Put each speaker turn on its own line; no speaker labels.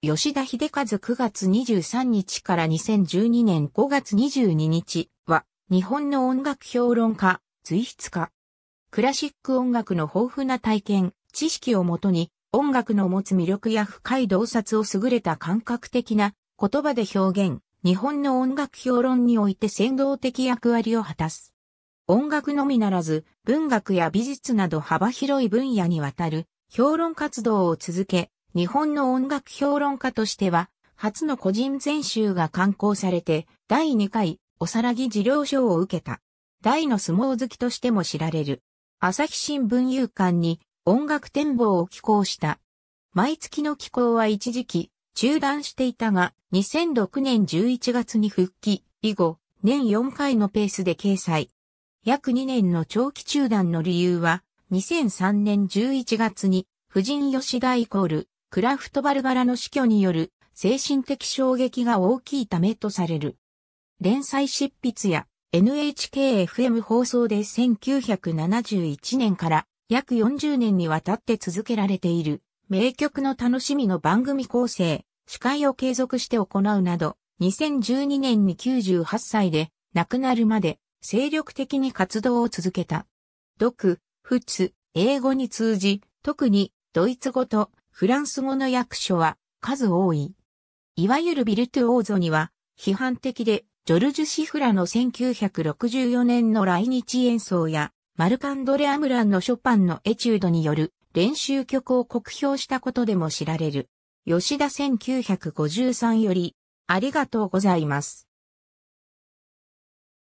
吉田秀和9月23日から2012年5月22日は、日本の音楽評論家、随筆家。クラシック音楽の豊富な体験、知識をもとに、音楽の持つ魅力や深い洞察を優れた感覚的な言葉で表現、日本の音楽評論において先導的役割を果たす。音楽のみならず、文学や美術など幅広い分野にわたる評論活動を続け、日本の音楽評論家としては、初の個人全集が刊行されて、第2回、おさらぎ事業賞を受けた。大の相撲好きとしても知られる。朝日新聞夕刊に音楽展望を寄稿した。毎月の寄稿は一時期中断していたが、2006年11月に復帰、以後、年4回のペースで掲載。約2年の長期中断の理由は、2003年11月に、婦人吉田イコール、クラフトバルバラの死去による精神的衝撃が大きいためとされる。連載執筆や NHKFM 放送で1971年から約40年にわたって続けられている名曲の楽しみの番組構成、司会を継続して行うなど、2012年に98歳で亡くなるまで精力的に活動を続けた。読、仏、英語に通じ、特にドイツ語とフランス語の訳書は数多い。いわゆるビルトゥオーゾには批判的で、ジョルジュ・シフラの1964年の来日演奏や、マルカンドレ・アムランのショパンのエチュードによる練習曲を酷評したことでも知られる。吉田1953より、ありがとうございます。